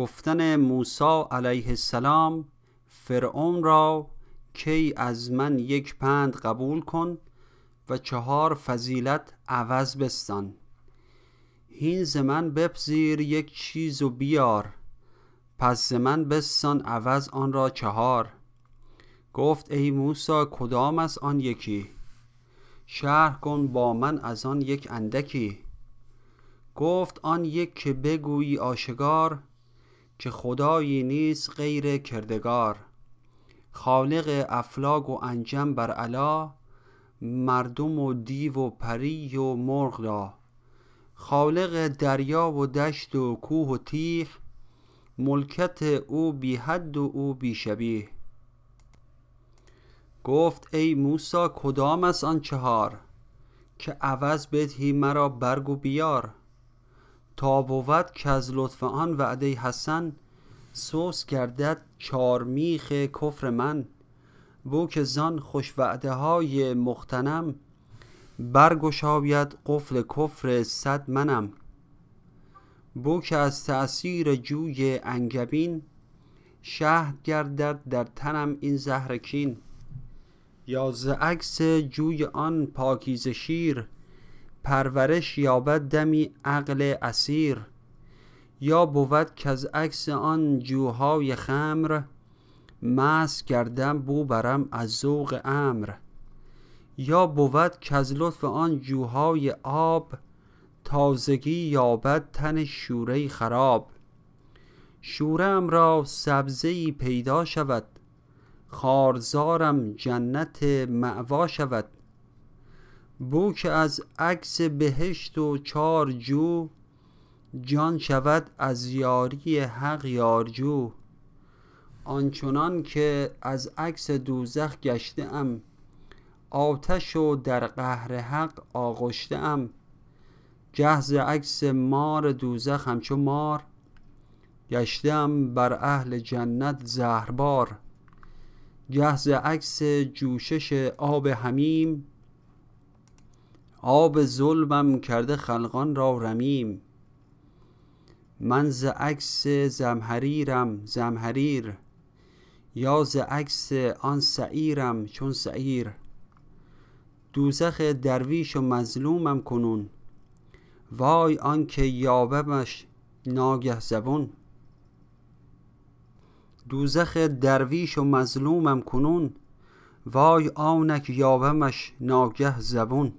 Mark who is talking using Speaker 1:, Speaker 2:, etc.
Speaker 1: گفتن موسی علیه السلام فرعون را کی از من یک پند قبول کن و چهار فضیلت عوض بستان. هین ز من بپذیر یک چیز و بیار پس ز من بستان عوض آن را چهار. گفت ای موسی کدام است آن یکی؟ شرح کن با من از آن یک اندکی. گفت آن یک که بگویی آشکار که خدایی نیست غیر کردگار. خالق افلاک و انجم بر علا مردم و دیو و پری و مرغ را. خالق دریا و دشت و کوه و تیغ ملکت او بی حد و او بی شبیه. گفت ای موسی کدام است آن چهار؟ که عوض بدهی مرا برگ و بیار. تا بود که از لطف آن وعده حسن سوس گردد چارمیخ کفر من. بو که زان خوش وعده های مختنم برگشاید قفل کفر صد منم. بو که از تأثیر جوی انگبین شهد گردد در تنم این زهر کین یا ز عکس جوی آن پاکیزه شیر پرورش یابد دمی عقل اسیر یا بود کز عکس آن جوهای خمر مست گردم بو برم از ذوق امر. یا بود کز لطف آن جوهای آب تازگی یابد تن شوره خراب. شوره ام را سبزه ای پیدا شود خارزارم جنت مأوا شود. بو که از عکس بهشت و چار جو جان شود از یاری حق یارجو آنچنان که از عکس دوزخ گشته ام آتش و در قهر حق آغشته ام. گه ز عکس مار دوزخ همچو مار گشته ام بر اهل جنت زهربار. گه ز عکس جوشش آب حمیم آب ظلمم کرده خلقان را رمیم. من ز عکس زمهریرم زمهریر یا ز عکس آن سعیرم چون سعیر. دوزخ درویش و مظلومم کنون. وای آنکه یابمش ناگه زبون. دوزخ درویش و مظلومم کنون. وای آنک یابمش ناگه زبون.